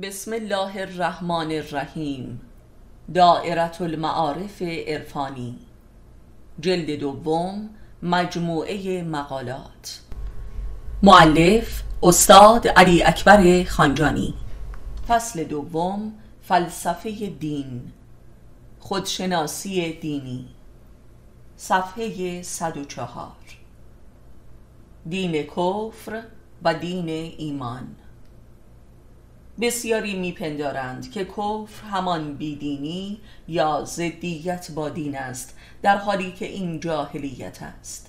بسم الله الرحمن الرحیم. دائرة المعارف عرفانی. جلد دوم مجموعه مقالات. معلف استاد علی اکبر خانجانی. فصل دوم فلسفه دین. خودشناسی دینی. صفحه 104 دین کفر و دین ایمان. بسیاری میپندارند که کفر همان بیدینی یا زدیت با دین است در حالی که این جاهلیت است.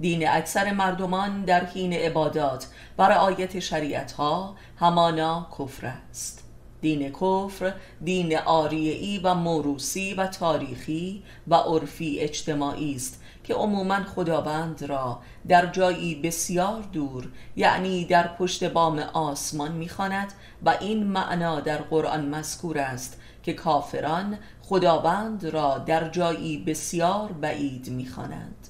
دین اکثر مردمان در حین عبادات و رعایت شریعت ها همانا کفر است. دین کفر دین آریعی و موروسی و تاریخی و عرفی اجتماعی است که عموما خداوند را در جایی بسیار دور یعنی در پشت بام آسمان می‌خواند و این معنا در قرآن مذکور است که کافران خداوند را در جایی بسیار بعید می‌خوانند.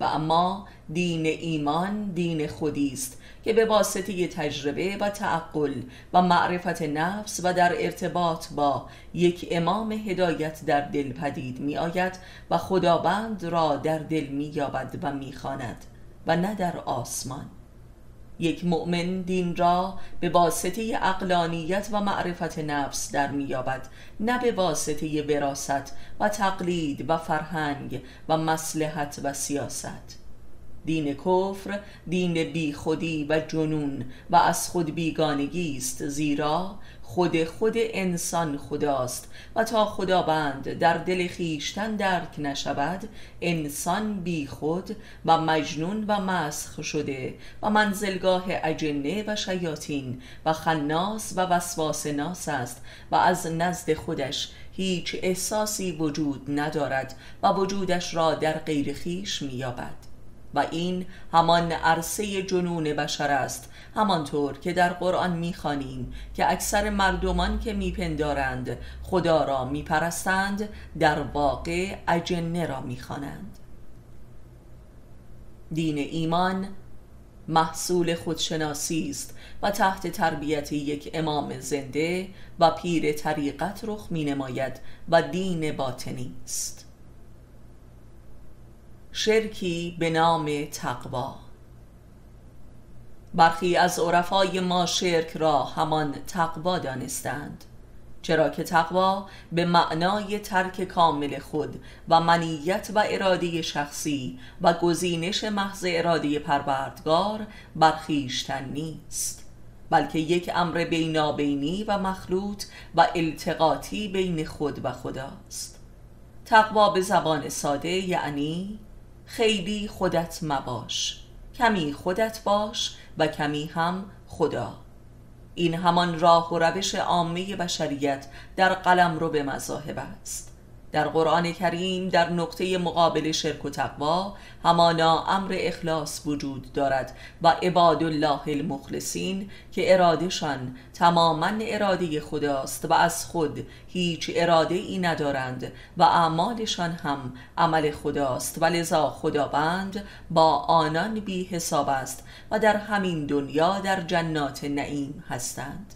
و اما دین ایمان دین خودی است که به واسطه تجربه و تعقل و معرفت نفس و در ارتباط با یک امام هدایت در دل پدید می آید و خداوند را در دل می یابد و می خاند و نه در آسمان. یک مؤمن دین را به واسطه اقلانیت و معرفت نفس در میابد نه به واسطه وراست و تقلید و فرهنگ و مسلحت و سیاست. دین کفر دین بی خودی و جنون و از خود بیگانگی است زیرا خود خود انسان خداست و تا خداوند در دل خیشتن درک نشود انسان بی خود و مجنون و مسخ شده و منزلگاه اجنه و شیاطین و خناس و وسواس ناس است و از نزد خودش هیچ احساسی وجود ندارد و وجودش را در غیر خیش مییابد. و این همان عرصه جنون بشر است همانطور که در قرآن می‌خوانیم که اکثر مردمان که میپندارند خدا را میپرستند در واقع اجنه را می‌خوانند. دین ایمان محصول خودشناسی است و تحت تربیت یک امام زنده و پیر طریقت رخ می نماید و دین باطنی است. شرکی به نام تقوا. برخی از عرفای ما شرک را همان تقوا دانستند چرا که تقوا به معنای ترک کامل خود و منیت و اراده شخصی و گزینش محض اراده پروردگار برخیشتن نیست بلکه یک امر بینابینی و مخلوط و التقاطی بین خود و خداست. تقوا به زبان ساده یعنی خیلی خودت مباش. کمی خودت باش و کمی هم خدا. این همان راه و روش عامه بشریت در قلم رو به مذاهب است. در قرآن کریم در نقطه مقابل شرک و تقوا همانا امر اخلاص وجود دارد و عباد الله المخلصین که ارادهشان تماما اراده خداست و از خود هیچ اراده ای ندارند و اعمالشان هم عمل خداست و لذا خداوند با آنان بی حساب است و در همین دنیا در جنات نعیم هستند.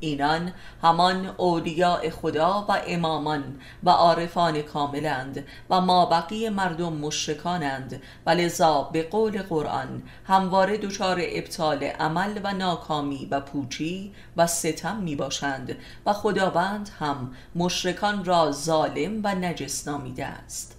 اینان همان اولیاء خدا و امامان و عارفان کاملند و ما بقی مردم مشرکانند و لذا به قول قرآن همواره دچار ابطال عمل و ناکامی و پوچی و ستم می باشند و خداوند هم مشرکان را ظالم و نجس نامیده است.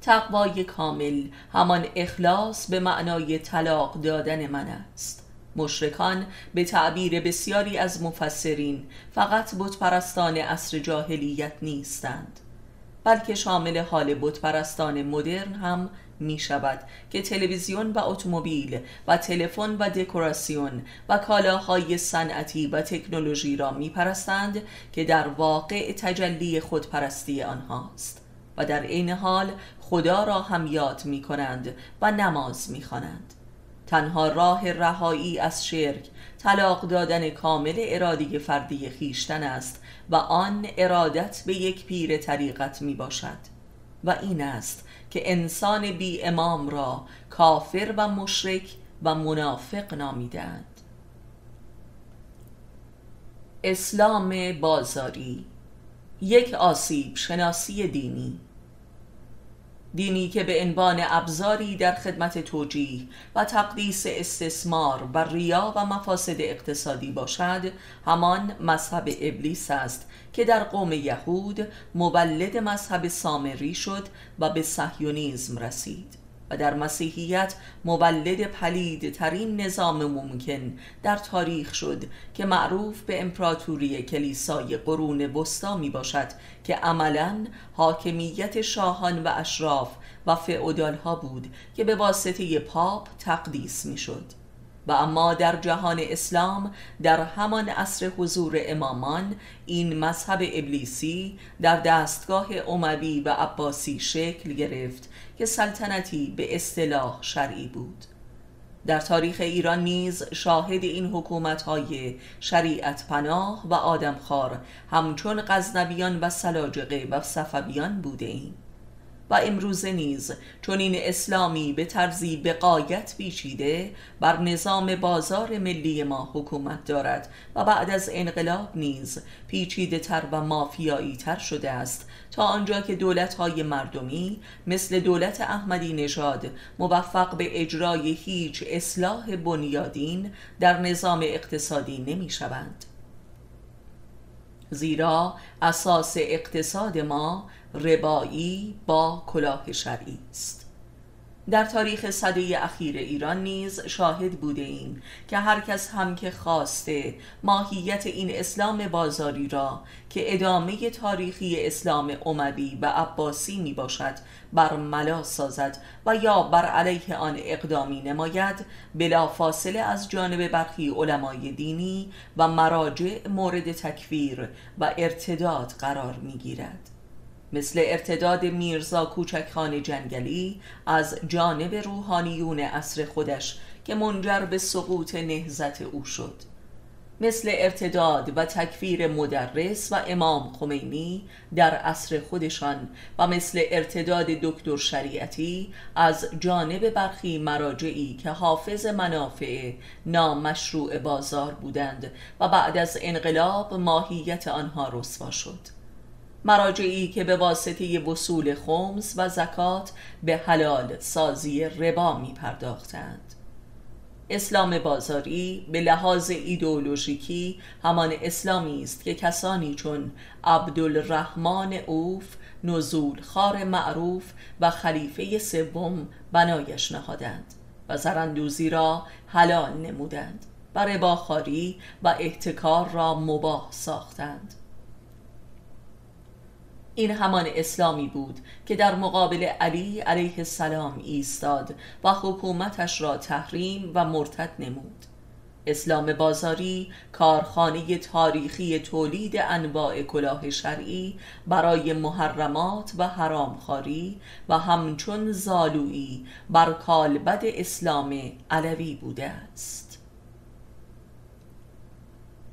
تقوای کامل همان اخلاص به معنای طلاق دادن من است. مشرکان به تعبیر بسیاری از مفسرین فقط بتپرستان عصر جاهلیت نیستند بلکه شامل حال بتپرستان مدرن هم می شود که تلویزیون و اتومبیل و تلفن و دکوراسیون و کالاهای صنعتی و تکنولوژی را می پرستند که در واقع تجلی خودپرستی آنهاست و در عین حال خدا را هم یاد می کنند و نماز می خوانند تنها راه رهایی از شرک طلاق دادن کامل ارادی فردی خیشتن است و آن ارادت به یک پیر طریقت می باشد و این است که انسان بی امام را کافر و مشرک و منافق نامیدند اسلام بازاری یک آسیب شناسی دینی. دینی که به عنوان ابزاری در خدمت توجیه و تقدیس استثمار و ریا و مفاسد اقتصادی باشد همان مذهب ابلیس است که در قوم یهود مولد مذهب سامری شد و به صهیونیزم رسید. و در مسیحیت مولد پلید ترین نظام ممکن در تاریخ شد که معروف به امپراتوری کلیسای قرون وسطا می باشد که عملا حاکمیت شاهان و اشراف و فعودال ها بود که به واسطه پاپ تقدیس می شد. و اما در جهان اسلام در همان عصر حضور امامان این مذهب ابلیسی در دستگاه اموی و عباسی شکل گرفت که سلطنتی به اصطلاح شرعی بود. در تاریخ ایران نیز شاهد این حکومت‌های شریعت پناه و آدمخوار همچون غزنویان و سلاجقه و صفویان بوده ایم و امروزه نیز چون این اسلامی به طرزی به قایت پیچیده بر نظام بازار ملی ما حکومت دارد و بعد از انقلاب نیز پیچیده تر و مافیایی تر شده است تا آنجا که دولت های مردمی مثل دولت احمدی نژاد موفق به اجرای هیچ اصلاح بنیادین در نظام اقتصادی نمی شوند. زیرا اساس اقتصاد ما ربایی با کلاه شرعی است در تاریخ صده اخیر ایران نیز شاهد بوده ایم که هر کس هم که خواسته ماهیت این اسلام بازاری را که ادامه تاریخی اسلام اموی و عباسی می باشد بر ملا سازد و یا بر علیه آن اقدامی نماید بلا فاصله از جانب برخی علمای دینی و مراجع مورد تکفیر و ارتداد قرار می گیرد مثل ارتداد میرزا کوچکخان جنگلی از جانب روحانیون عصر خودش که منجر به سقوط نهزت او شد. مثل ارتداد و تکفیر مدرس و امام خمینی در عصر خودشان و مثل ارتداد دکتر شریعتی از جانب برخی مراجعی که حافظ منافع نامشروع بازار بودند و بعد از انقلاب ماهیت آنها رسوا شد. مراجعی که به واسطه وصول خمس و زکات به حلال سازی ربا می پرداختند اسلام بازاری به لحاظ ایدئولوژیکی همان اسلامی است که کسانی چون عبدالرحمن اوف نزول خار معروف و خلیفه سوم بنایش نهادند و زرندوزی را حلال نمودند و رباخاری و احتکار را مباه ساختند. این همان اسلامی بود که در مقابل علی علیه السلام ایستاد و حکومتش را تحریم و مرتد نمود. اسلام بازاری کارخانه تاریخی تولید انواع کلاه شرعی برای محرمات و حرامخواری و همچون زالویی بر کالبد اسلام علوی بوده است.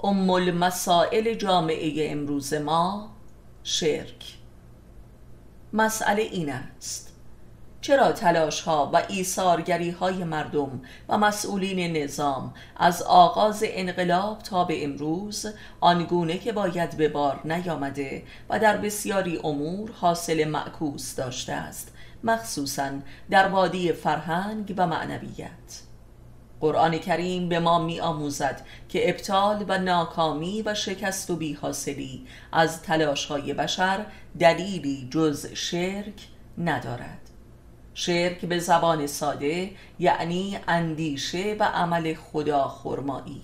ام المسائل جامعه امروز ما شرک. مسئله این است. چرا تلاش ها و ایثارگری های مردم و مسئولین نظام از آغاز انقلاب تا به امروز آنگونه که باید به بار نیامده و در بسیاری امور حاصل معکوس داشته است مخصوصا در وادی فرهنگ و معنویت. قرآن کریم به ما می آموزد که ابطال و ناکامی و شکست و بیحاصلی از تلاش های بشر دلیلی جز شرک ندارد. شرک به زبان ساده یعنی اندیشه و عمل خدا خرمایی.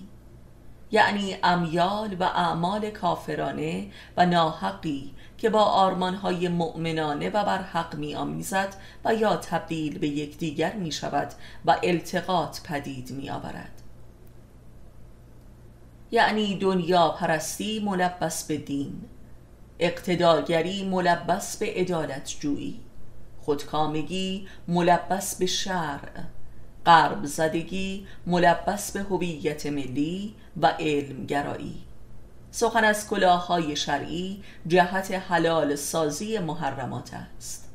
یعنی امیال و اعمال کافرانه و ناحقی که با آرمانهای مؤمنانه و بر حق می آمیزد و یا تبدیل به یکدیگر می شود و التقاط پدید می آورد یعنی دنیا پرستی ملبس به دین اقتداگری ملبس به عدالت جویی خودکامگی ملبس به شرع قرب زدگی ملبس به هویت ملی و علمگرایی. سخن از کلاهای شرعی جهت حلال سازی محرمات است.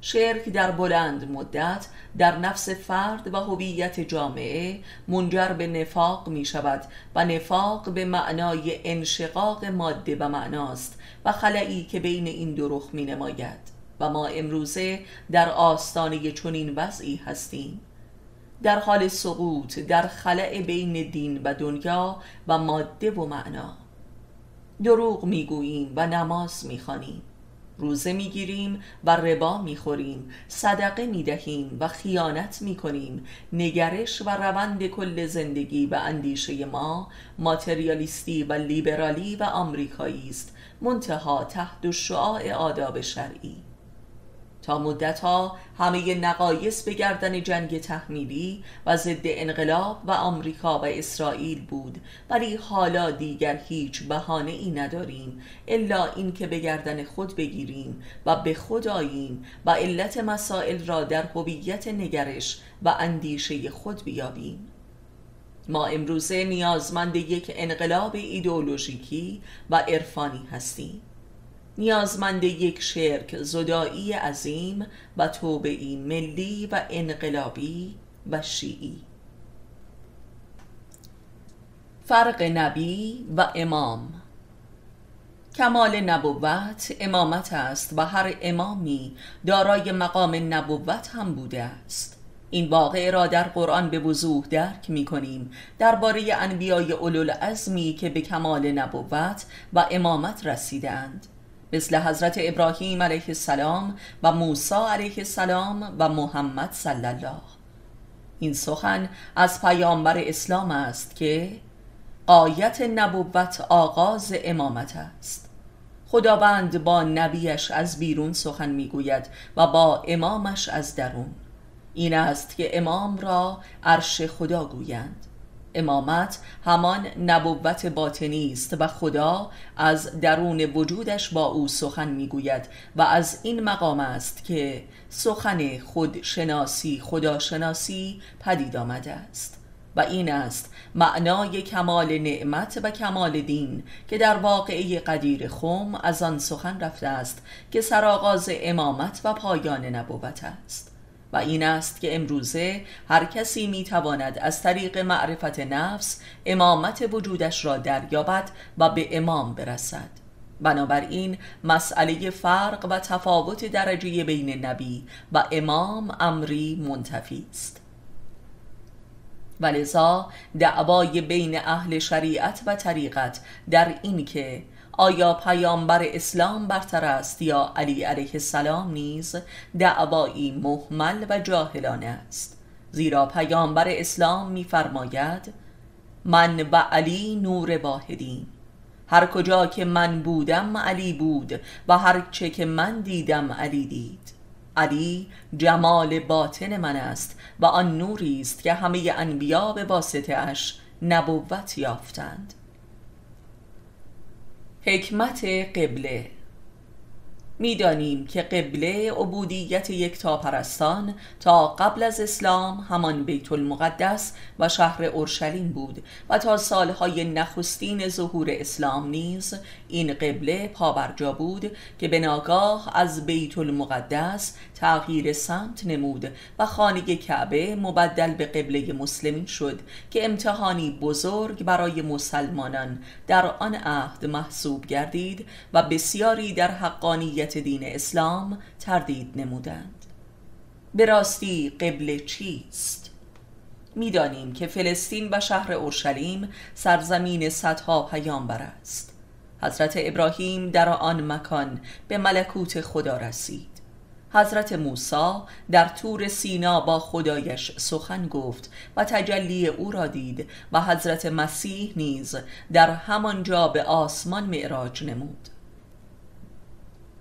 شرک در بلند مدت در نفس فرد و هویت جامعه منجر به نفاق می شود و نفاق به معنای انشقاق ماده و معناست و خلایی که بین این دو رخ می نماید و ما امروزه در آستانه چنین وضعی هستیم. در حال سقوط در خلع بین دین و دنیا و ماده و معنا دروغ می‌گوییم و نماز می‌خوانیم. روزه می‌گیریم و ربا می‌خوریم. صدقه می‌دهیم و خیانت می‌کنیم. نگرش و روند کل زندگی و اندیشه ما ماتریالیستی و لیبرالی و آمریکایی است منتها تحت شعاع آداب شرعی. تا مدتها همه نقایص به گردن جنگ تحمیلی و ضد انقلاب و آمریکا و اسرائیل بود. ولی حالا دیگر هیچ بهانه ای نداریم الا اینکه به گردن خود بگیریم و به خود آییم و علت مسائل را در هویت نگرش و اندیشه خود بیابیم. ما امروزه نیازمند یک انقلاب ایدئولوژیکی و عرفانی هستیم. نیازمند یک شرک زدایی عظیم و توبعی ملی و انقلابی و شیعی. فرق نبی و امام. کمال نبوت امامت است و هر امامی دارای مقام نبوت هم بوده است. این واقعه را در قرآن به وضوح درک می کنیم درباره انبیای اولوالعزمی که به کمال نبوت و امامت رسیدند مثل حضرت ابراهیم علیه السلام و موسی علیه السلام و محمد صلی الله. این سخن از پیامبر اسلام است که قایت نبوت آغاز امامت است. خداوند با نبیش از بیرون سخن می‌گوید و با امامش از درون. این است که امام را عرش خدا گویند. امامت همان نبوت باطنی است و خدا از درون وجودش با او سخن می‌گوید و از این مقام است که سخن خود شناسی خدا شناسی پدید آمده است و این است معنای کمال نعمت و کمال دین که در واقعه قدیر خم از آن سخن رفته است که سرآغاز امامت و پایان نبوت است. و این است که امروزه هر کسی می‌تواند از طریق معرفت نفس امامت وجودش را دریابد و به امام برسد. بنابراین مسئله فرق و تفاوت درجه بین نبی و امام امری منتفی است. ولذا دعوای بین اهل شریعت و طریقت در این که آیا پیامبر اسلام برتر است یا علی علیه السلام نیز؟ دعوایی محمل و جاهلانه است. زیرا پیامبر اسلام میفرماید من و علی نور واحدیم. هر کجا که من بودم علی بود و هر چه که من دیدم علی دید. علی جمال باطن من است و آن نوری است که همه انبیا به واسطه اش نبوت یافتند. حکمت قبله. می‌دانیم که قبله عبودیت یک پرستان تا قبل از اسلام همان بیت المقدس و شهر اورشلیم بود و تا سالهای نخستین ظهور اسلام نیز این قبله پابرجا بود که به ناگاه از بیت المقدس تغییر سمت نمود و خانه کعبه مبدل به قبله مسلمین شد که امتحانی بزرگ برای مسلمانان در آن عهد محسوب گردید و بسیاری در حقانیت دین اسلام تردید نمودند. به راستی قبله چیست؟ می‌دانیم که فلسطین و شهر اورشلیم سرزمین صدها پیامبر است. حضرت ابراهیم در آن مکان به ملکوت خدا رسید. حضرت موسی در تور سینا با خدایش سخن گفت و تجلی او را دید و حضرت مسیح نیز در همانجا به آسمان معراج نمود.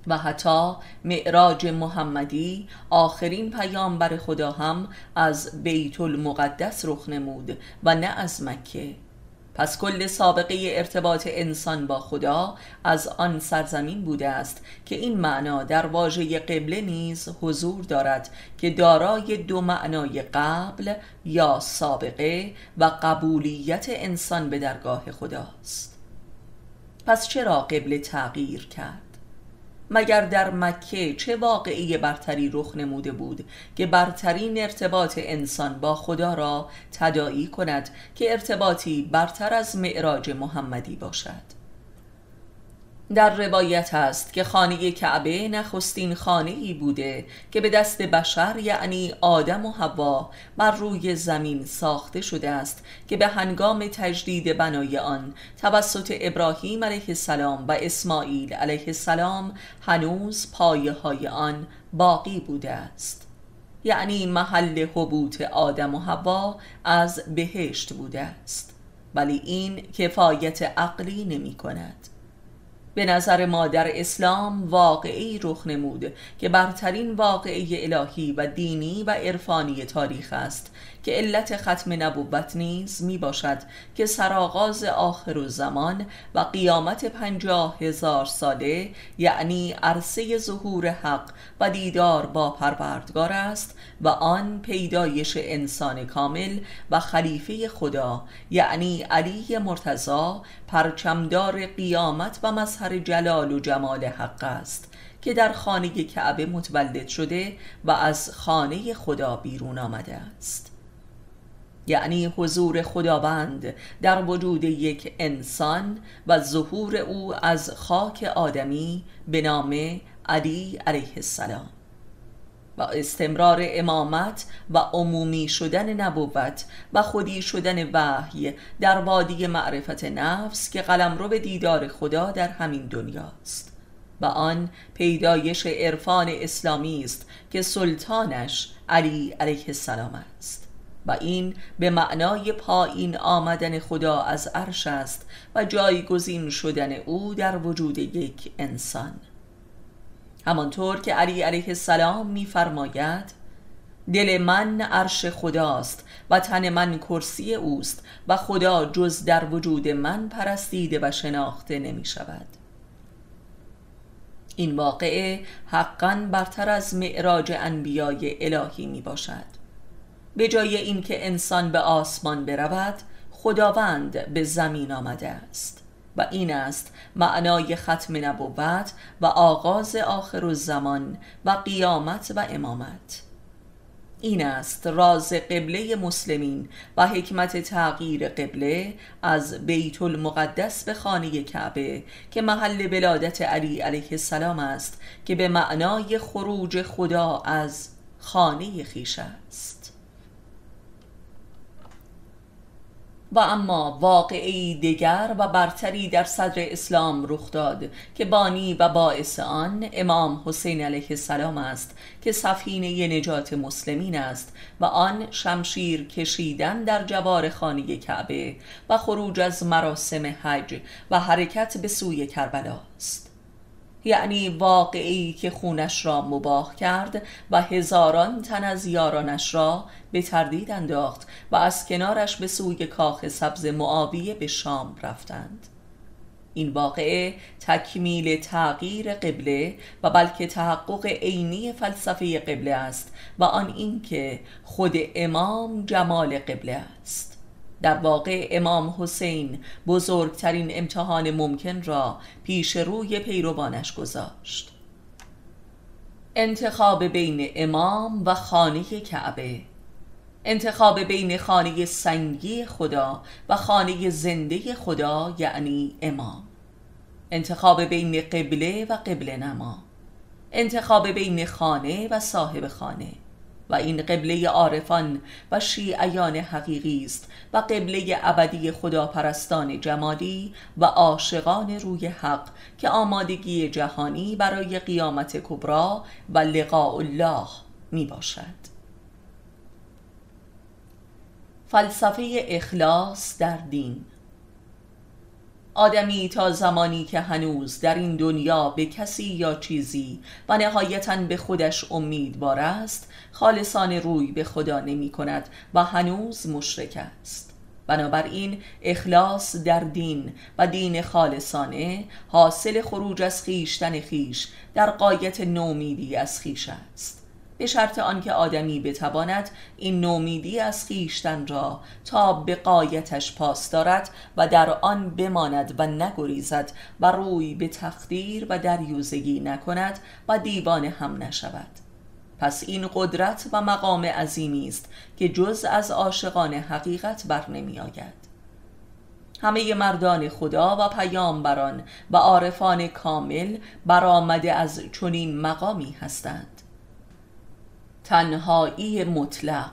و حتی معراج محمدی آخرین پیامبر خدا هم از بیت المقدس رخ نمود و نه از مکه. پس کل سابقه ارتباط انسان با خدا از آن سرزمین بوده است که این معنا در واژه قبله نیز حضور دارد که دارای دو معنای قبل یا سابقه و قبولیت انسان به درگاه خداست. پس چرا قبله تغییر کرد؟ مگر در مکه چه واقعی برتری رخ نموده بود که برترین ارتباط انسان با خدا را تدایی کند که ارتباطی برتر از معراج محمدی باشد؟ در روایت است که خانه کعبه نخستین خانه ای بوده که به دست بشر یعنی آدم و حوا بر روی زمین ساخته شده است که به هنگام تجدید بنای آن توسط ابراهیم علیه السلام و اسماعیل علیه السلام هنوز پایه های آن باقی بوده است. یعنی محل حبوط آدم و حوا از بهشت بوده است. ولی این کفایت عقلی نمی کند به نظر ما در اسلام واقعی رخ نمود که برترین واقعی الهی و دینی و عرفانی تاریخ است. که علت ختم نبوت نیز می باشد که سرآغاز آخر و زمان و قیامت پنجاه هزار ساله یعنی عرصه ظهور حق و دیدار با پروردگار است و آن پیدایش انسان کامل و خلیفه خدا یعنی علی مرتضا پرچمدار قیامت و مظهر جلال و جمال حق است که در خانه کعبه متولد شده و از خانه خدا بیرون آمده است. یعنی حضور خداوند در وجود یک انسان و ظهور او از خاک آدمی به نام علی علیه السلام. و استمرار امامت و عمومی شدن نبوت و خودی شدن وحی در وادی معرفت نفس که قلم رو به دیدار خدا در همین دنیاست و آن پیدایش عرفان اسلامی است که سلطانش علی علیه السلام است. و این به معنای پایین آمدن خدا از عرش است و جایگزین شدن او در وجود یک انسان. همانطور که علی علیه السلام میفرماید دل من عرش خداست و تن من کرسی اوست و خدا جز در وجود من پرستیده و شناخته نمی شود این واقعه حقا برتر از معراج انبیای الهی می باشد به جای اینکه انسان به آسمان برود خداوند به زمین آمده است و این است معنای ختم نبوت و آغاز آخر الزمان و قیامت و امامت. این است راز قبله مسلمین و حکمت تغییر قبله از بیت المقدس به خانه کعبه که محل ولادت علی علیه السلام است که به معنای خروج خدا از خانه خیش است. و اما واقعی دیگر و برتری در صدر اسلام رخ داد که بانی و باعث آن امام حسین علیه السلام است که سفینه نجات مسلمین است و آن شمشیر کشیدن در جوار خانه کعبه و خروج از مراسم حج و حرکت به سوی کربلا است. یعنی واقعی که خونش را مباه کرد و هزاران تن از یارانش را به تردید انداخت و از کنارش به سوی کاخ سبز معاویه به شام رفتند. این واقعه تکمیل تغییر قبله و بلکه تحقق عینی فلسفه قبله است و آن اینکه خود امام جمال قبله است. در واقع امام حسین بزرگترین امتحان ممکن را پیش روی پیروانش گذاشت. انتخاب بین امام و خانه کعبه. انتخاب بین خانه سنگی خدا و خانه زنده خدا یعنی امام. انتخاب بین قبله و قبله نما. انتخاب بین خانه و صاحب خانه. و این قبله عارفان و شیعیان حقیقی است و قبله ابدی خداپرستان جمالی و عاشقان روی حق که آمادگی جهانی برای قیامت کبرا و لقاء الله می باشد فلسفه اخلاص در دین آدمی تا زمانی که هنوز در این دنیا به کسی یا چیزی و نهایتا به خودش امیدوار است خالصان روی به خدا نمی کند و هنوز مشرک است. بنابراین اخلاص در دین و دین خالصانه حاصل خروج از خیشتن خیش در قایت نومیدی از خیش است. به شرط آنکه آدمی بتواند این نومیدی از خیشتن را تا به قایتش پاس دارد و در آن بماند و نگریزد و روی به تقدیر و دریوزگی نکند و دیوان هم نشود. پس این قدرت و مقام عظیمی است که جز از عاشقان حقیقت بر نمی آید همه مردان خدا و پیامبران و عارفان کامل برآمده از چنین مقامی هستند. تنهایی مطلق.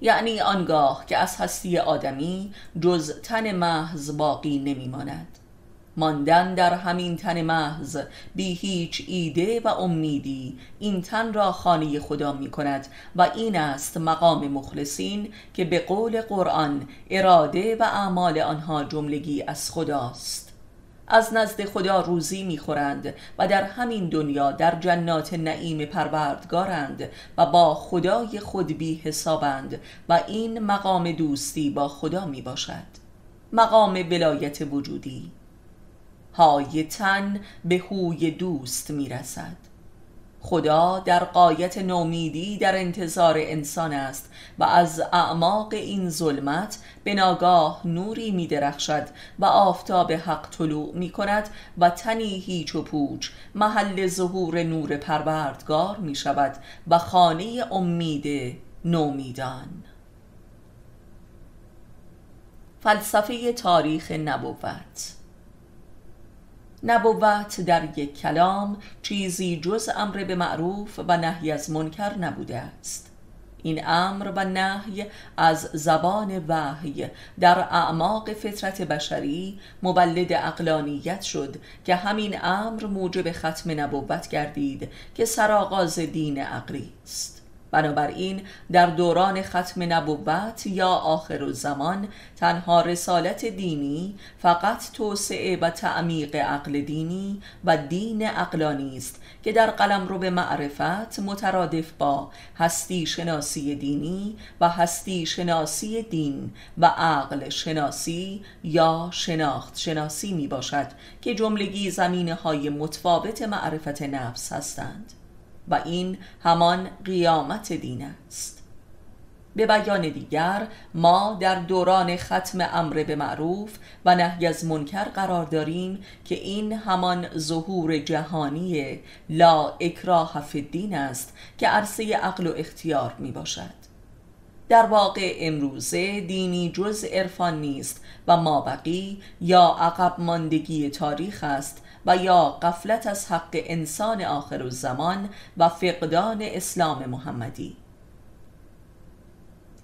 یعنی آنگاه که از هستی آدمی جز تن محض باقی نمیماند. ماندن در همین تن محض بی هیچ ایده و امیدی این تن را خانه خدا می کند و این است مقام مخلصین که به قول قرآن اراده و اعمال آنها جملگی از خداست. از نزد خدا روزی می‌خورند و در همین دنیا در جنات نعیم پروردگارند و با خدای خود بی حسابند و این مقام دوستی با خدا می باشد مقام ولایت وجودی. های تن به هوی دوست می‌رسد. خدا در قایت نومیدی در انتظار انسان است و از اعماق این ظلمت به ناگاه نوری می درخشد و آفتاب حق طلوع می کند و تنی هیچ و پوچ محل ظهور نور پروردگار می شود و خانه امید نومیدان. فلسفه تاریخ نبوت نبوت در یک کلام چیزی جز امر به معروف و نهی از منکر نبوده است. این امر و نهی از زبان وحی در اعماق فطرت بشری مولد اقلانیت شد که همین امر موجب ختم نبوت گردید که سرآغاز دین عقلی است. بنابراین در دوران ختم نبوت یا آخر زمان تنها رسالت دینی فقط توسعه و تعمیق عقل دینی و دین عقلانی است که در قلم رو به معرفت مترادف با هستی شناسی دینی و هستی شناسی دین و عقل شناسی یا شناخت شناسی می باشد که جملگی زمینه های متفاوت معرفت نفس هستند. و این همان قیامت دین است. به بیان دیگر ما در دوران ختم امر به معروف و نهی از منکر قرار داریم که این همان ظهور جهانی لا اکراه فی است که عرصه عقل و اختیار می باشد. در واقع امروزه دینی جز عرفان نیست و ما بقی یا عقب ماندگی تاریخ است و یا قفلت از حق انسان آخر الزمان و فقدان اسلام محمدی.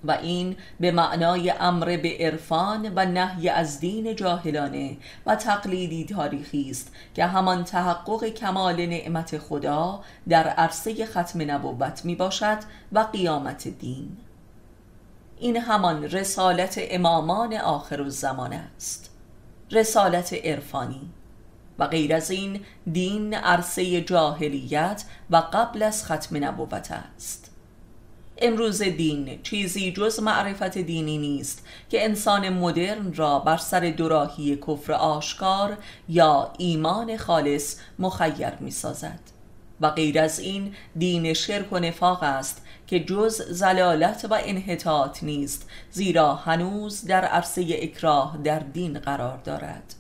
و این به معنای امر به عرفان و نهی از دین جاهلانه و تقلیدی تاریخی است که همان تحقق کمال نعمت خدا در عرصه ختم نبوت می باشد و قیامت دین. این همان رسالت امامان آخر الزمان است. رسالت عرفانی. و غیر از این دین عرصه جاهلیت و قبل از ختم نبوت است. امروز دین چیزی جز معرفت دینی نیست که انسان مدرن را بر سر دوراهی کفر آشکار یا ایمان خالص مخیر می سازد و غیر از این دین شرک و نفاق است که جز زلالت و انحطاط نیست زیرا هنوز در عرصه اکراه در دین قرار دارد.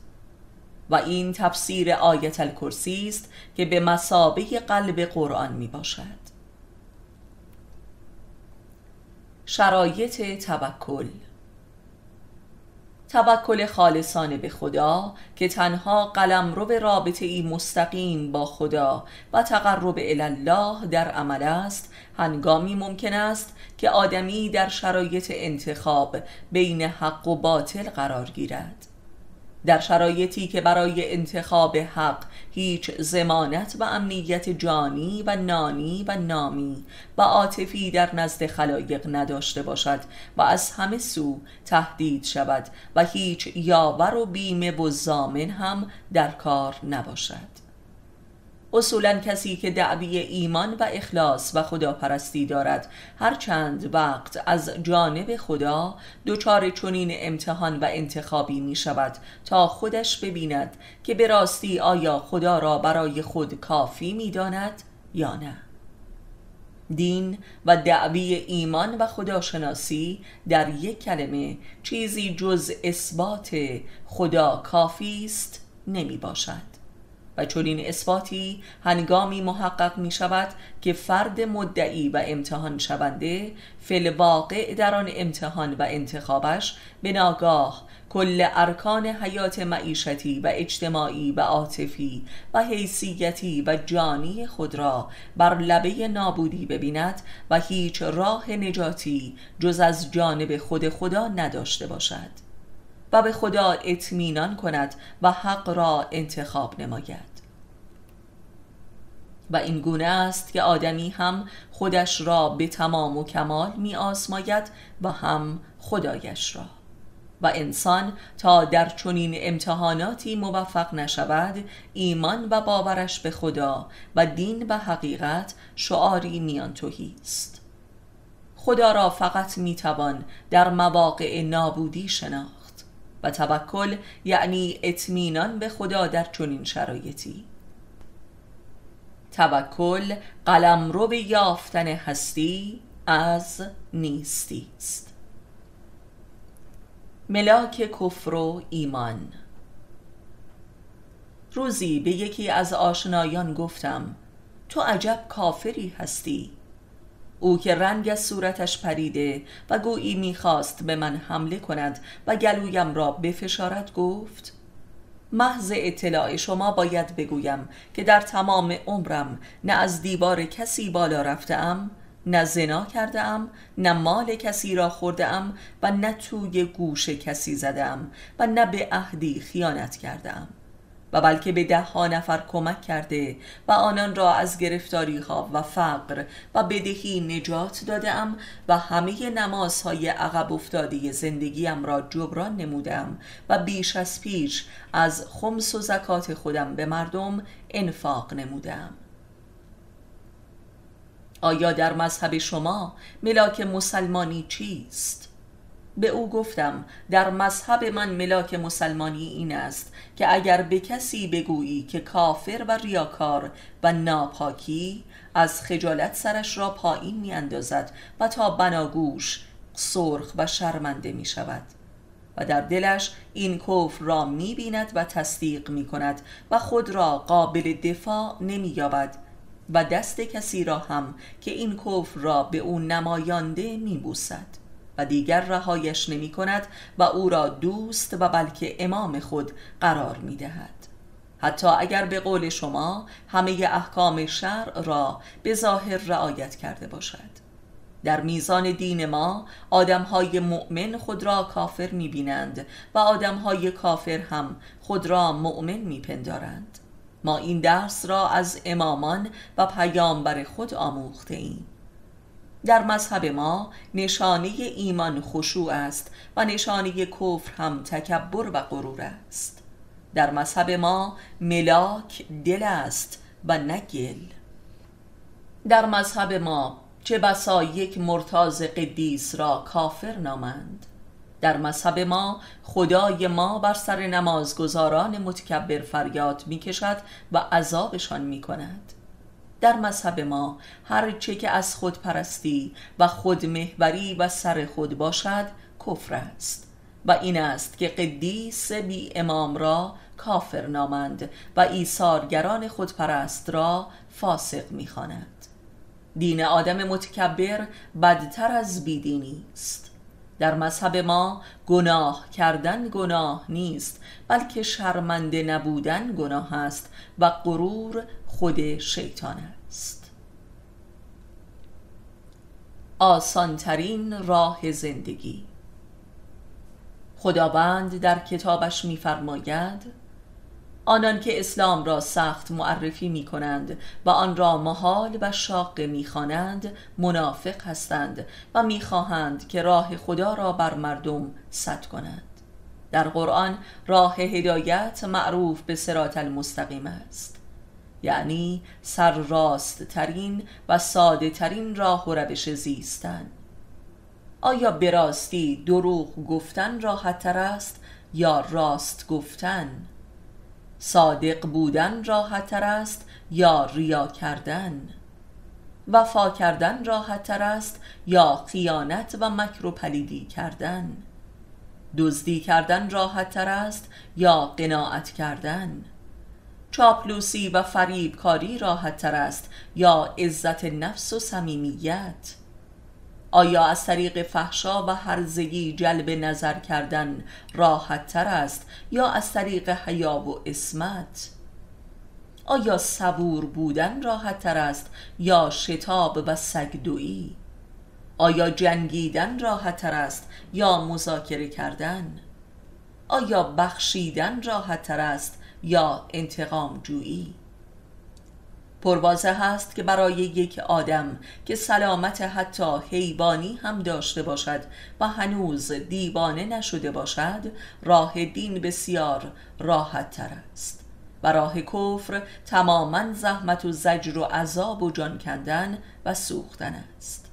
و این تفسیر آیت الکرسی است که به مسابه قلب قرآن می باشد شرایط توکل. توکل خالصانه به خدا که تنها قلم رو به رابطه ای مستقیم با خدا و تقرب الله در عمل است هنگامی ممکن است که آدمی در شرایط انتخاب بین حق و باطل قرار گیرد. در شرایطی که برای انتخاب حق هیچ زمانت و امنیت جانی و نانی و نامی و عاطفی در نزد خلایق نداشته باشد و از همه سو تهدید شود و هیچ یاور و بیمه و زامن هم در کار نباشد. اصولا کسی که دعوی ایمان و اخلاص و خداپرستی دارد. هر چند وقت از جانب خدا دچار چنین امتحان و انتخابی می شود تا خودش ببیند که به راستی آیا خدا را برای خود کافی می داند یا نه. دین و دعوی ایمان و خداشناسی در یک کلمه چیزی جز اثبات خدا کافی است نمی باشد. و چنین اثباتی هنگامی محقق می شود که فرد مدعی و امتحان شونده فل واقع در آن امتحان و انتخابش به ناگاه کل ارکان حیات معیشتی و اجتماعی و عاطفی و حیثیتی و جانی خود را بر لبه نابودی ببیند و هیچ راه نجاتی جز از جانب خود خدا نداشته باشد. و به خدا اطمینان کند و حق را انتخاب نماید. و این گونه است که آدمی هم خودش را به تمام و کمال می آسماید و هم خدایش را. و انسان تا در چنین امتحاناتی موفق نشود ایمان و باورش به خدا و دین و حقیقت شعاری میان است. خدا را فقط می‌توان در مواقع نابودی شناخت. توکل یعنی اطمینان به خدا در چنین شرایطی. توکل قلمرو یافتن هستی از نیستی است. ملاک کفر و ایمان. روزی به یکی از آشنایان گفتم تو عجب کافری هستی. او که رنگ از صورتش پریده و گویی می‌خواست به من حمله کند و گلویم را بفشارد گفت محض اطلاع شما باید بگویم که در تمام عمرم نه از دیوار کسی بالا رفتم نه زنا کرده ام نه مال کسی را خورده ام و نه توی گوش کسی زدم و نه به عهدی خیانت کرده ام بلکه به ده ها نفر کمک کرده و آنان را از گرفتاری ها و فقر و بدهی نجات دادم و همه نمازهای عقب افتاده زندگیم را جبران نمودم و بیش از پیش از خمس و زکات خودم به مردم انفاق نمودم آیا در مذهب شما ملاک مسلمانی چیست؟ به او گفتم در مذهب من ملاک مسلمانی این است که اگر به کسی بگویی که کافر و ریاکار و ناپاکی از خجالت سرش را پایین می اندازد و تا بناگوش سرخ و شرمنده می شود و در دلش این کفر را می بیند و تصدیق می کند و خود را قابل دفاع نمی یابد و دست کسی را هم که این کفر را به او نمایانده می بوسد و دیگر رهایش نمی کند و او را دوست و بلکه امام خود قرار می دهد. حتی اگر به قول شما همه احکام شرع را به ظاهر رعایت کرده باشد. در میزان دین ما آدمهای مؤمن خود را کافر می بینند و آدمهای کافر هم خود را مؤمن می پندارند. ما این درس را از امامان و پیامبر خود آموخته ایم. در مذهب ما نشانه ایمان خشوع است و نشانه کفر هم تکبر و غرور است. در مذهب ما ملاک دل است و نگل در مذهب ما چه بسا یک مرتاز قدیس را کافر نامند. در مذهب ما خدای ما بر سر نمازگزاران متکبر فریاد می کشد و عذابشان می کند در مذهب ما هر چه که از خود پرستی و خودمهوری و سر خود باشد کفر است. و این است که قدیس بی امام را کافر نامند و ایثارگران خودپرست را فاسق می‌خواند. دین آدم متکبر بدتر از بیدینی است. در مذهب ما گناه کردن گناه نیست بلکه شرمنده نبودن گناه است و غرور خود شیطان است. آسانترین راه زندگی. خداوند در کتابش می‌فرماید آنان که اسلام را سخت معرفی می کنند و آن را محال و شاق می خوانند منافق هستند و می خواهند که راه خدا را بر مردم سد کنند. در قرآن راه هدایت معروف به سرات المستقیم است. یعنی سر راست ترین و ساده ترین راه و روش زیستن. آیا به راستی دروغ گفتن راحت تر است یا راست گفتن؟ صادق بودن راحت تر است یا ریا کردن؟ وفا کردن راحت تر است یا خیانت و مکر و پلیدی کردن؟ دزدی کردن راحت تر است یا قناعت کردن؟ چاپلوسی و فریبکاری راحت تر است. یا عزت نفس و صمیمیت. آیا از طریق فحشا و هرزگی جلب نظر کردن راحت تر است؟ یا از طریق حیا و اسمت آیا صبور بودن راحت تر است؟ یا شتاب و سگدویی؟ آیا جنگیدن راحت تر است؟ یا مذاکره کردن؟ آیا بخشیدن راحت تر است؟ یا انتقام جویی. پروازه هست که برای یک آدم که سلامت حتی حیوانی هم داشته باشد و هنوز دیوانه نشده باشد راه دین بسیار راحت تر است. و راه کفر تماما زحمت و زجر و عذاب و جان کندن و سوختن است.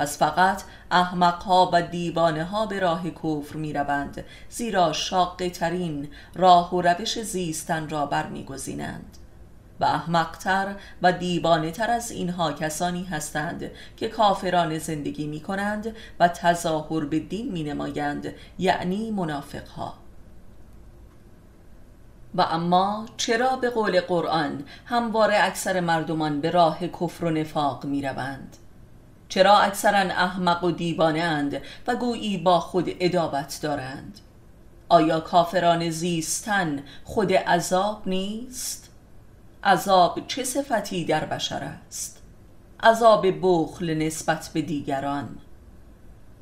پس فقط احمقها و دیوانه ها به راه کفر می روند زیرا شاقه ترین راه و روش زیستن را برمیگزینند و احمقتر و دیوانه تر از اینها کسانی هستند که کافران زندگی می کنند و تظاهر به دین می نمایند یعنی منافقها و اما چرا به قول قرآن همواره اکثر مردمان به راه کفر و نفاق می روند؟ چرا اکثرا احمق و دیوانه اند و گویی با خود ادابت دارند؟ آیا کافران زیستن خود عذاب نیست؟ عذاب چه صفتی در بشر است؟ عذاب بخل نسبت به دیگران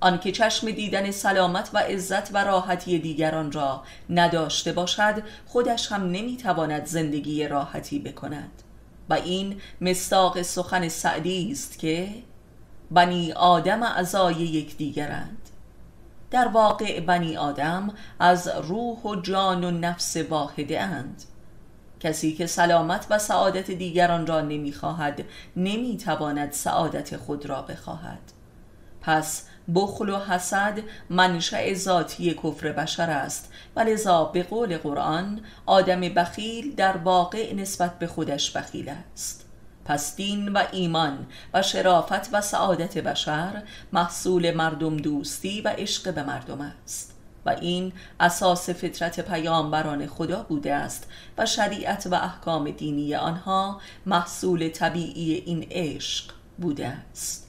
آنکه چشم دیدن سلامت و عزت و راحتی دیگران را نداشته باشد خودش هم نمی‌تواند زندگی راحتی بکند و این مستاق سخن سعدی است که بنی آدم اعضای یکدیگرند. در واقع بنی آدم از روح و جان و نفس واحده اند. کسی که سلامت و سعادت دیگران را نمی‌خواهد نمی‌تواند سعادت خود را بخواهد. پس بخل و حسد منشأ ذاتی کفر بشر است. و لذا به قول قرآن آدم بخیل در واقع نسبت به خودش بخیل است. پس دین و ایمان و شرافت و سعادت بشر محصول مردم دوستی و عشق به مردم است. و این اساس فطرت پیامبران خدا بوده است و شریعت و احکام دینی آنها محصول طبیعی این عشق بوده است.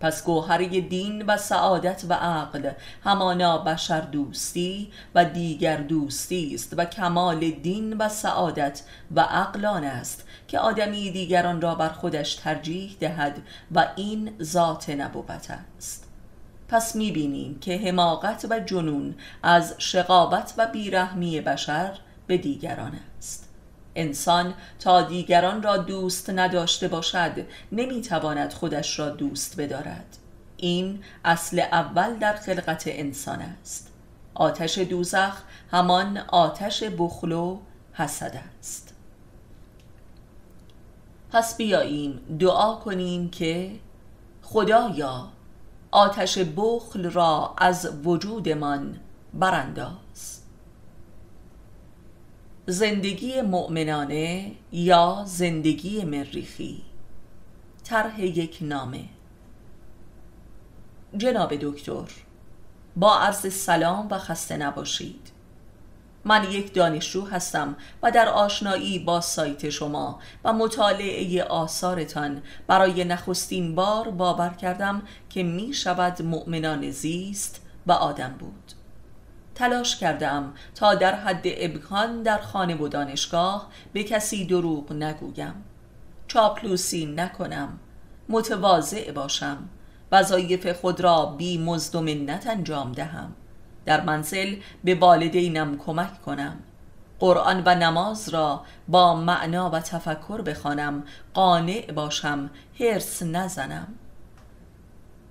پس گوهره دین و سعادت و عقل همانا بشر دوستی و دیگر دوستی است و کمال دین و سعادت و عقلان است که آدمی دیگران را بر خودش ترجیح دهد و این ذات نبوت است. پس می‌بینیم که حماقت و جنون از شقابت و بیرحمی بشر به دیگران است. انسان تا دیگران را دوست نداشته باشد نمی‌تواند خودش را دوست بدارد. این اصل اول در خلقت انسان است. آتش دوزخ همان آتش بخل و حسد است. پس بیاییم دعا کنیم که خدایا آتش بخل را از وجودمان برانداز. زندگی مؤمنانه یا زندگی مریخی؟ طرح یک نامه. جناب دکتر با عرض سلام و خسته نباشید. من یک دانشجو هستم و در آشنایی با سایت شما و مطالعه آثارتان. برای نخستین بار باور کردم که می شود مؤمنان زیست و آدم بود. تلاش کردم تا در حد امکان در خانه و دانشگاه به کسی دروغ نگویم. چاپلوسی نکنم. متواضع باشم. وظایف خود را بی مزد و منت انجام دهم. در منزل به والدینم کمک کنم. قرآن و نماز را با معنا و تفکر بخوانم قانع باشم حرس نزنم.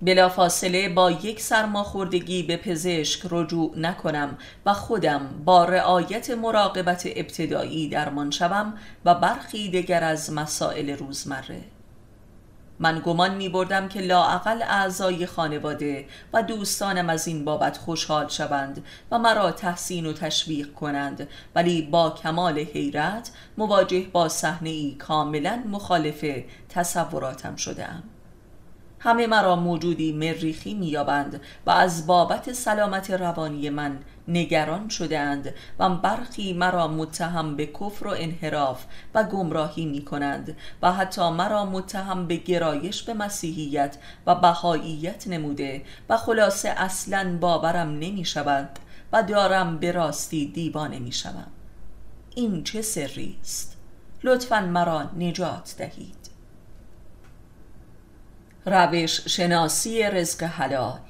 بلافاصله با یک سرماخوردگی به پزشک رجوع نکنم و خودم با رعایت مراقبت ابتدایی درمان شوم و برخی دیگر از مسائل روزمره. من گمان می بردم که لاعقل اعضای خانواده و دوستانم از این بابت خوشحال شوند و مرا تحسین و تشویق کنند. ولی با کمال حیرت مواجه با صحنه ای کاملا مخالف تصوراتم شدم همه مرا موجودی مریخی میابند و از بابت سلامت روانی من نگران شدهاند و برخی مرا متهم به کفر و انحراف و گمراهی می کنند و حتی مرا متهم به گرایش به مسیحیت و بهاییت نموده و خلاصه اصلا باورم نمی شود و دارم به راستی دیوانه می شود این چه سری است؟ لطفا مرا نجات دهید. روش شناسی رزق حلال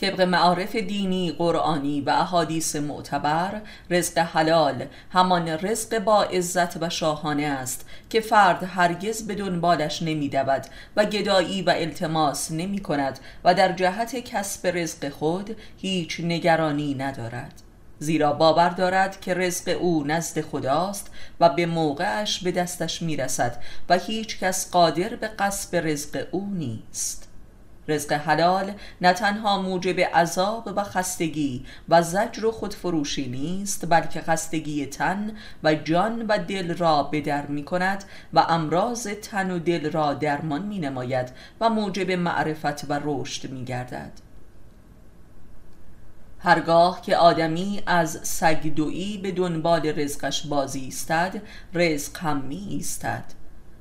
طبق معارف دینی قرآنی و احادیث معتبر رزق حلال همان رزق با عزت و شاهانه است که فرد هرگز به دنبالش نمی دود و گدایی و التماس نمی کند و در جهت کسب رزق خود هیچ نگرانی ندارد. زیرا باور دارد که رزق او نزد خداست و به موقعش به دستش می‌رسد و هیچ کس قادر به قصب رزق او نیست. رزق حلال نه تنها موجب عذاب و خستگی و زجر و خودفروشی نیست بلکه خستگی تن و جان و دل را بدر می کند و امراض تن و دل را درمان می نماید و موجب معرفت و رشد می گردد هرگاه که آدمی از سگدویی به دنبال رزقش بازی ایستد رزق هم می ایستد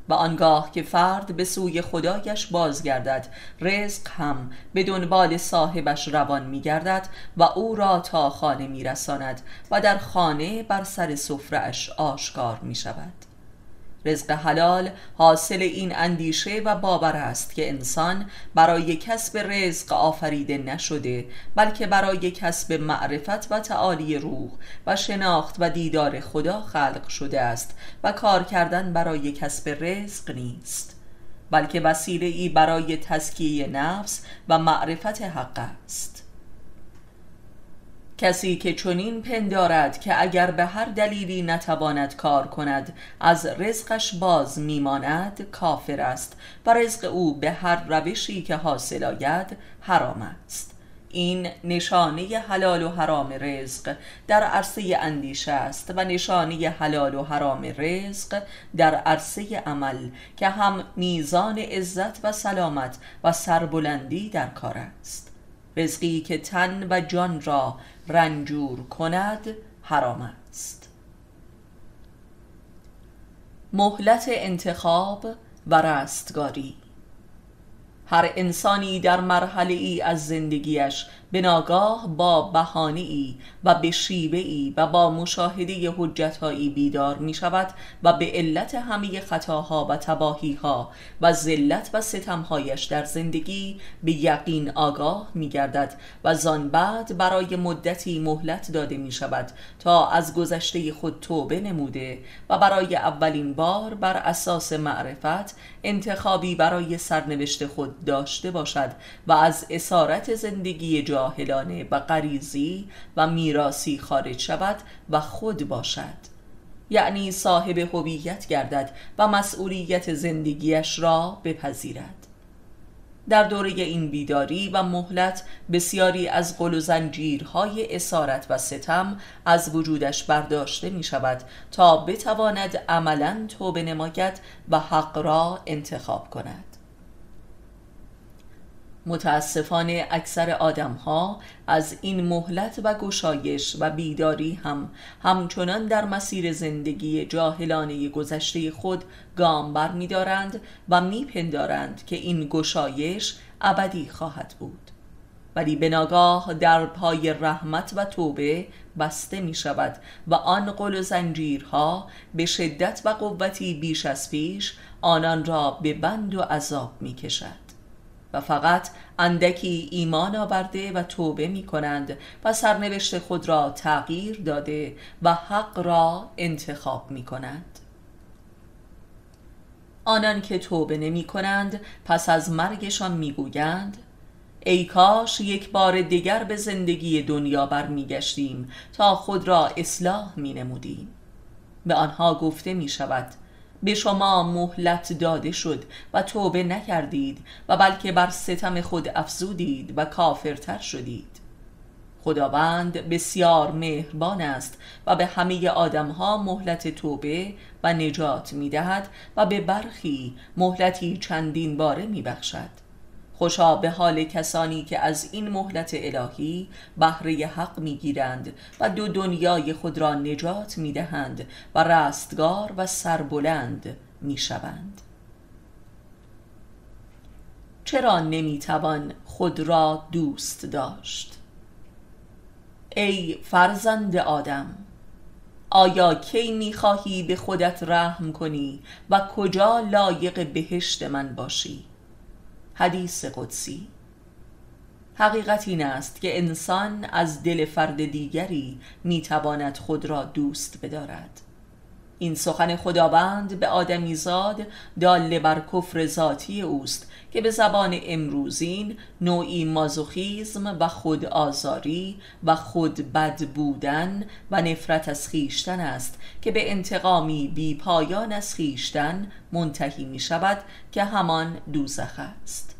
و آنگاه که فرد به سوی خدایش بازگردد رزق هم به دنبال صاحبش روان می گردد و او را تا خانه می رساند و در خانه بر سر سفرش آشکار می شود رزق حلال حاصل این اندیشه و باور است که انسان برای کسب رزق آفریده نشده بلکه برای کسب معرفت و تعالی روح و شناخت و دیدار خدا خلق شده است و کار کردن برای کسب رزق نیست بلکه وسیله ای برای تزکیه نفس و معرفت حق است. کسی که چنین پندارد که اگر به هر دلیلی نتواند کار کند از رزقش باز میماند کافر است و رزق او به هر روشی که حاصل آید حرام است. این نشانه حلال و حرام رزق در عرصه اندیشه است و نشانه حلال و حرام رزق در عرصه عمل که هم میزان عزت و سلامت و سربلندی در کار است. رزقی که تن و جان را رنجور کند حرام است. مهلت انتخاب و رستگاری. هر انسانی در مرحله ای از زندگیش به ناگاه با بهانه ای و به شیوه ای و با مشاهده حجتهایی بیدار می شود و به علت همه خطاها و تباهیها و ذلت و ستمهایش در زندگی به یقین آگاه می گردد و زان بعد برای مدتی مهلت داده می شود تا از گذشته خود توبه نموده و برای اولین بار بر اساس معرفت انتخابی برای سرنوشت خود داشته باشد و از اسارت زندگی جاهلانه و غریزی و میراسی خارج شود و خود باشد. یعنی صاحب هویت گردد و مسئولیت زندگیش را بپذیرد. در دوره این بیداری و مهلت بسیاری از قل و زنجیرهای اسارت و ستم از وجودش برداشته می شود تا بتواند عملا توبه نماید و حق را انتخاب کند. متاسفانه اکثر آدم ها از این مهلت و گشایش و بیداری هم همچنان در مسیر زندگی جاهلانه گذشته خود گام بر می دارند و میپندارند که این گشایش ابدی خواهد بود. ولی به ناگاه در پای رحمت و توبه بسته می شود و آن قل و زنجیرها به شدت و قوتی بیش از پیش آنان را به بند و عذاب می کشد و فقط اندکی ایمان آورده و توبه می کنند و سرنوشت خود را تغییر داده و حق را انتخاب می کنند آنان که توبه نمی کنند پس از مرگشان می گویند ای کاش یک بار دیگر به زندگی دنیا برمیگشتیم تا خود را اصلاح می نمودیم به آنها گفته می شود به شما مهلت داده شد و توبه نکردید و بلکه بر ستم خود افزودید و کافرتر شدید. خداوند بسیار مهربان است و به همه آدمها مهلت توبه و نجات می دهد و به برخی مهلتی چندین باره می بخشد خوشا به حال کسانی که از این مهلت الهی بهره حق می گیرند و دو دنیای خود را نجات می دهند و رستگار و سربلند می شوند چرا نمی توان خود را دوست داشت؟ ای فرزند آدم آیا کی می‌خواهی به خودت رحم کنی و کجا لایق بهشت من باشی؟ حدیث قدسی. حقیقت این است که انسان از دل فرد دیگری می‌تواند خود را دوست بدارد. این سخن خداوند به آدمیزاد دال بر کفر ذاتی اوست که به زبان امروزین نوعی مازوخیزم و خود آزاری و خود بد بودن و نفرت از خیشتن است که به انتقامی بی پایان از خیشتن منتهی می شود که همان دوزخ است.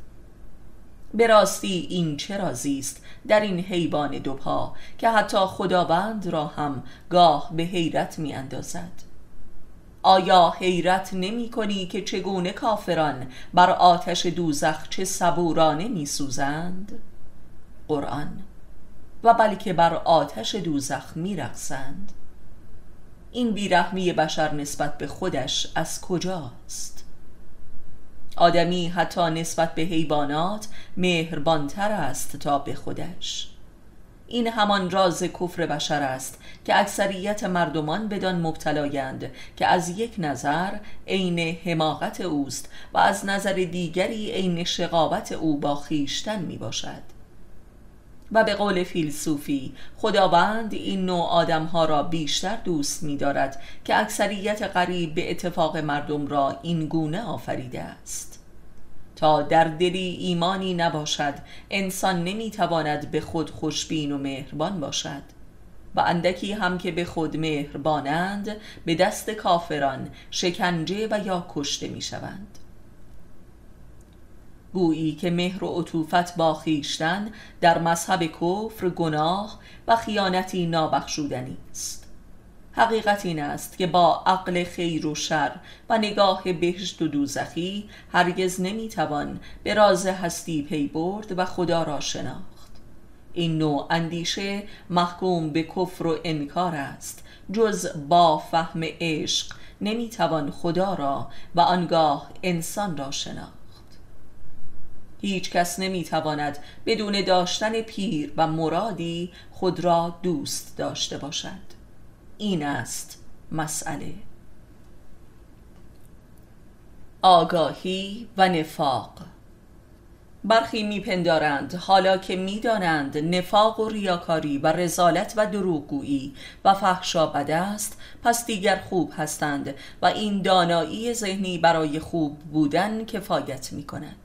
به راستی این چه رازی است در این حیوان دوپا که حتی خداوند را هم گاه به حیرت می اندازد؟ آیا حیرت نمی کنی که چگونه کافران بر آتش دوزخ چه صبورانه می سوزند؟ قرآن و بلکه بر آتش دوزخ می رقصند. این بیرحمی بشر نسبت به خودش از کجاست؟ آدمی حتی نسبت به حیوانات مهربانتر است تا به خودش این همان راز کفر بشر است که اکثریت مردمان بدان مبتلایند که از یک نظر عین حماقت اوست و از نظر دیگری عین شقاوت او با خیشتن می باشد و به قول فیلسوفی خداوند این نوع آدمها را بیشتر دوست می دارد که اکثریت قریب به اتفاق مردم را این گونه آفریده است. تا در دلی ایمانی نباشد انسان نمی‌تواند به خود خوشبین و مهربان باشد. و اندکی هم که به خود مهربانند به دست کافران شکنجه و یا کشته می شوند گویی که مهر و عطوفت با خیشتن در مذهب کفر گناه و خیانتی نابخشودنی است. حقیقت این است که با عقل خیر و شر و نگاه بهشت و دوزخی هرگز نمی‌توان به راز هستی پی برد و خدا را شناخت. این نوع اندیشه محکوم به کفر و انکار است. جز با فهم عشق نمی‌توان خدا را و آنگاه انسان را شناخت. هیچ کس نمی‌تواند بدون داشتن پیر و مرادی خود را دوست داشته باشد. این است مسئله. آگاهی و نفاق. برخی میپندارند حالا که می‌دانند نفاق و ریاکاری و رزالت و دروغگویی و فحشا بد است پس دیگر خوب هستند و این دانایی ذهنی برای خوب بودن کفایت می کند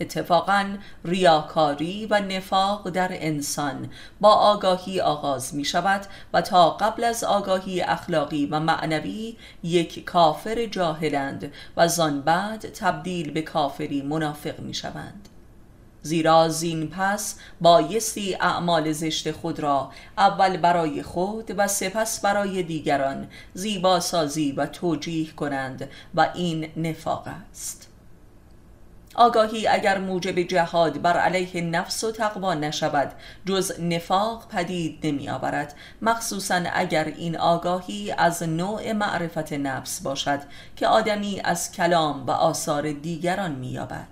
اتفاقا ریاکاری و نفاق در انسان با آگاهی آغاز می شود و تا قبل از آگاهی اخلاقی و معنوی یک کافر جاهلند و زان بعد تبدیل به کافری منافق می شوند زیرا زین پس بایستی اعمال زشت خود را اول برای خود و سپس برای دیگران زیبا سازی و توجیه کنند و این نفاق است. آگاهی اگر موجب جهاد بر علیه نفس و تقوا نشود جز نفاق پدید نمی آورد. مخصوصا اگر این آگاهی از نوع معرفت نفس باشد که آدمی از کلام و آثار دیگران می یابد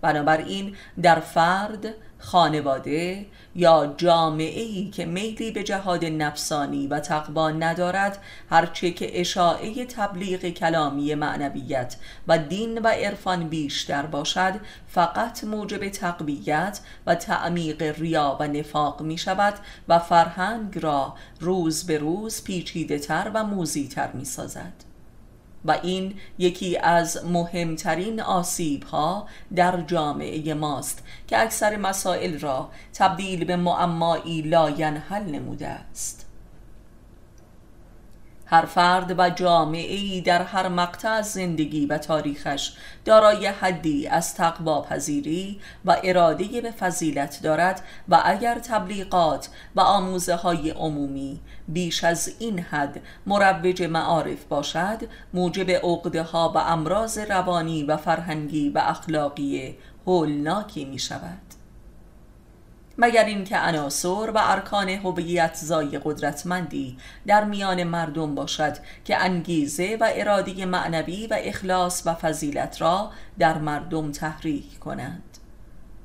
بنابراین در فرد خانواده یا جامعه ای که میلی به جهاد نفسانی و تقوا ندارد هرچه که اشاعه تبلیغ کلامی معنویت و دین و عرفان بیشتر باشد فقط موجب تقویت و تعمیق ریا و نفاق می شود و فرهنگ را روز به روز پیچیده تر و موزی تر می سازد و این یکی از مهمترین آسیب ها در جامعه ماست که اکثر مسائل را تبدیل به معمایی لاینحل نموده است. هر فرد و جامعه در هر مقطع از زندگی و تاریخش دارای حدی از تقوا پذیری و اراده به فضیلت دارد و اگر تبلیغات و آموزه های عمومی بیش از این حد مروج معارف باشد موجب عقده ها و امراض روانی و فرهنگی و اخلاقی هولناکی می شود مگر اینکه عناصر و ارکان هویت زای قدرتمندی در میان مردم باشد که انگیزه و اراده معنوی و اخلاص و فضیلت را در مردم تحریک کنند.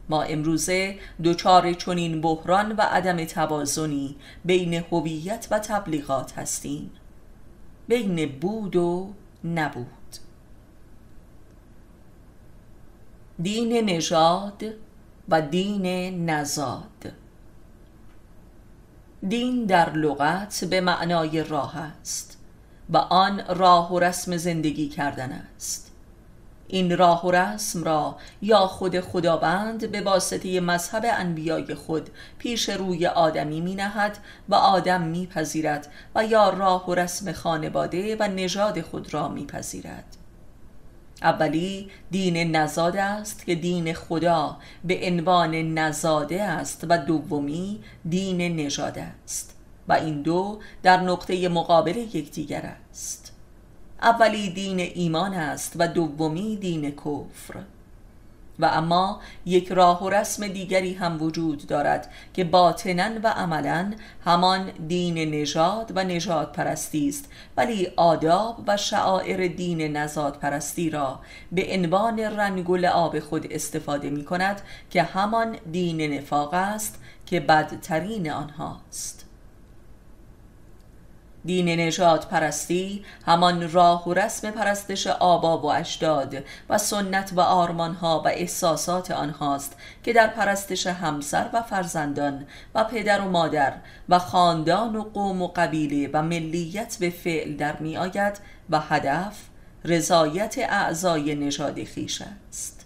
ما امروزه دچار چنین بحران و عدم توازنی بین هویت و تبلیغات هستیم. بین بود و نبود. دین نژاد و دین نزاد. دین در لغت به معنای راه است و آن راه و رسم زندگی کردن است. این راه و رسم را یا خود خداوند به واسطه مذهب انبیای خود پیش روی آدمی می نهد و آدم می پذیرد و یا راه و رسم خانواده و نژاد خود را می پذیرد اولی دین نزاده است که دین خدا به عنوان نزاده است و دومی دین نژاد است و این دو در نقطه مقابل یکدیگر است. اولی دین ایمان است و دومی دین کفر. و اما یک راه و رسم دیگری هم وجود دارد که باطنا و عملا همان دین نژاد و نژاد پرستی است ولی آداب و شعائر دین نزاد پرستی را به عنوان رنگ و لعاب خود استفاده می کند که همان دین نفاق است که بدترین آنهاست دین نجات پرستی همان راه و رسم پرستش آبا و اجداد و سنت و آرمانها و احساسات آنهاست که در پرستش همسر و فرزندان و پدر و مادر و خاندان و قوم و قبیله و ملیت به فعل در می آید و هدف رضایت اعضای نژاد خیش است.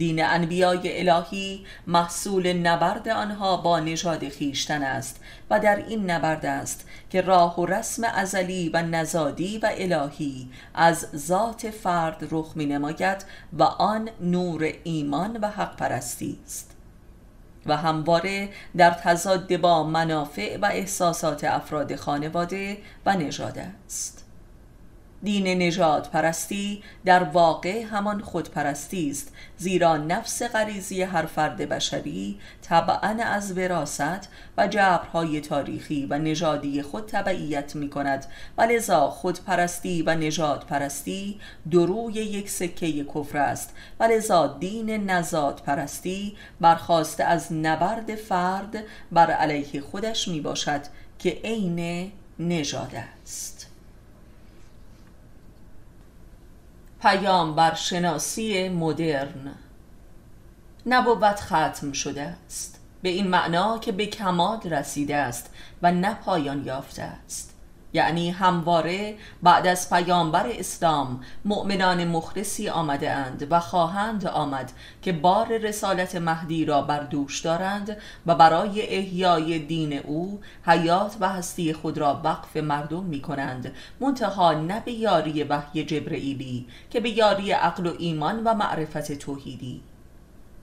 دین انبیای الهی محصول نبرد آنها با نژاد خیشتن است و در این نبرد است که راه و رسم ازلی و نزادی و الهی از ذات فرد رخ می نماید و آن نور ایمان و حق پرستی است. و همواره در تضاد با منافع و احساسات افراد خانواده و نژاد است. دین نجات پرستی در واقع همان خودپرستی است زیرا نفس غریزی هر فرد بشری طبعا از وراست و جبرهای تاریخی و نژادی خود تبعیت می کند و لذا خودپرستی و نجات پرستی دروی یک سکه کفر است. و لذا دین نزاد پرستی برخواسته از نبرد فرد بر علیه خودش می باشد که عین نژاد است. پیام شناسی مدرن. نبوت ختم شده است. به این معنا که به کمال رسیده است و نه پایان یافته است. یعنی همواره بعد از پیامبر اسلام مؤمنان مخلصی آمده اند و خواهند آمد که بار رسالت مهدی را بر دوش دارند و برای احیای دین او حیات و هستی خود را وقف مردم می کنند منتها نه به یاری وحی جبرئیلی که به یاری عقل و ایمان و معرفت توحیدی.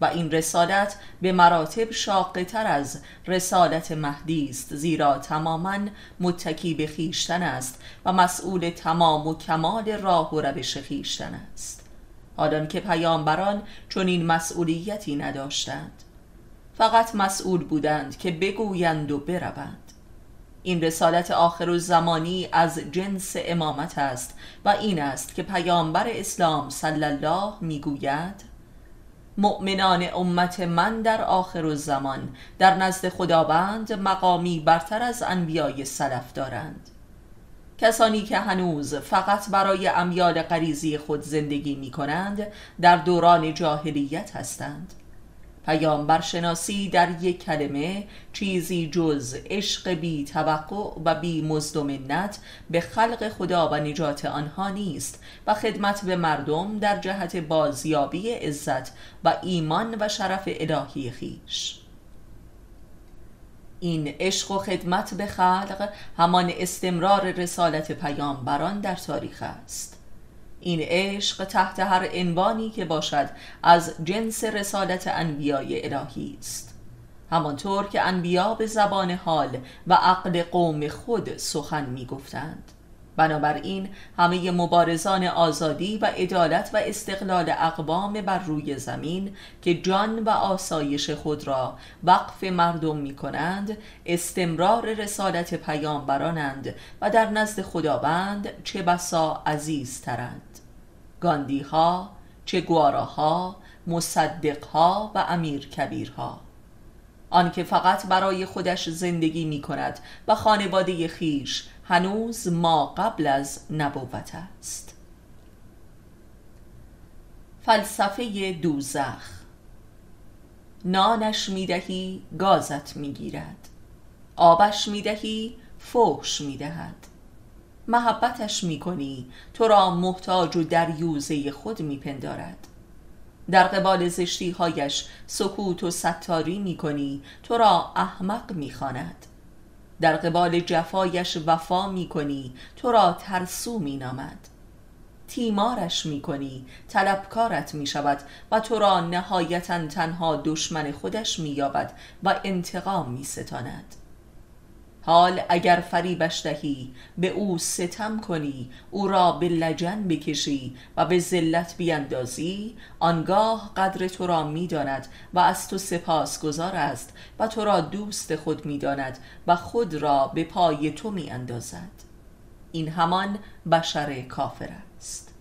و این رسالت به مراتب شاقه تر از رسالت مهدی است زیرا تماما متکی به خیشتن است و مسئول تمام و کمال راه و روش خیشتن است. حالان که پیامبران چون این مسئولیتی نداشتند. فقط مسئول بودند که بگویند و بروند. این رسالت آخر و زمانی از جنس امامت است و این است که پیامبر اسلام صلی الله می‌گوید مؤمنان امت من در آخر الزمان. در نزد خداوند مقامی برتر از انبیای سلف دارند. کسانی که هنوز فقط برای امیال غریزی خود زندگی می کنند در دوران جاهلیت هستند. پیامبر شناسی در یک کلمه چیزی جز عشق بی توقع و بی مزد منت به خلق خدا و نجات آنها نیست و خدمت به مردم در جهت بازیابی عزت و ایمان و شرف الهی خیش. این عشق و خدمت به خلق همان استمرار رسالت پیامبران در تاریخ است. این عشق تحت هر عنوانی که باشد از جنس رسالت انبیای الهی است. همانطور که انبیا به زبان حال و عقل قوم خود سخن می گفتند بنابراین همه مبارزان آزادی و عدالت و استقلال اقوام بر روی زمین که جان و آسایش خود را وقف مردم می کنند استمرار رسالت پیامبرانند و در نزد خداوند چه بسا عزیزترند. گاندی ها چه گواراها مصدق ها و امیر کبیرها آنکه فقط برای خودش زندگی می کند و خانواده خیش هنوز ما قبل از نبوت است. فلسفه دوزخ. نانش می‌دهی گازت می‌گیرد. آبش می‌دهی فوش می‌دهد. محبتش می‌کنی. تو را محتاج و دریوزه خود میپندارد. در قبال زشتی هایش سکوت و ستاری می‌کنی. تو را احمق می‌خواند. در قبال جفایش وفا می کنی تو را ترسو می نامد تیمارش می کنی طلبکارت می شود و تو را نهایتا تنها دشمن خودش می یابد و انتقام می ستاند حال اگر فریبش دهی به او ستم کنی او را به لجن بکشی و به ذلت بیندازی آنگاه قدر تو را می‌داند و از تو سپاسگزار است و تو را دوست خود می‌داند و خود را به پای تو میاندازد. این همان بشر کافر است.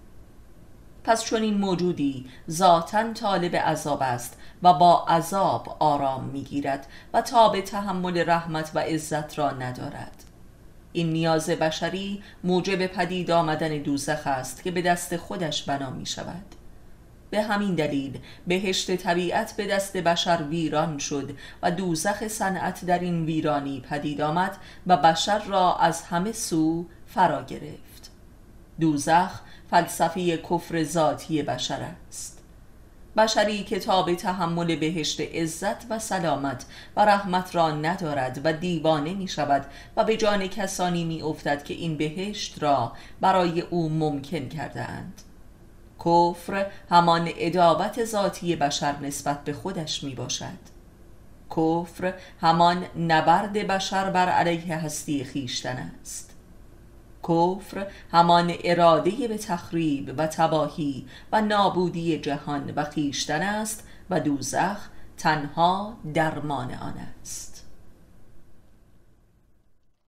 پس چون این موجودی ذاتا طالب عذاب است و با عذاب آرام می‌گیرد و به تحمل رحمت و عزت را ندارد. این نیاز بشری موجب پدید آمدن دوزخ است که به دست خودش بنا می شود به همین دلیل بهشت طبیعت به دست بشر ویران شد و دوزخ صنعت در این ویرانی پدید آمد و بشر را از همه سو فرا گرفت. دوزخ فلسفه کفر ذاتی بشر است. بشری که تاب تحمل بهشت عزت و سلامت و رحمت را ندارد و دیوانه می شود و به جان کسانی می افتد که این بهشت را برای او ممکن کرده اند کفر همان ادابت ذاتی بشر نسبت به خودش می باشد کفر همان نبرد بشر بر علیه هستی خیشتن است. کفر همان اراده به تخریب و تباهی و نابودی جهان و خیشتن است و دوزخ تنها درمان آن است.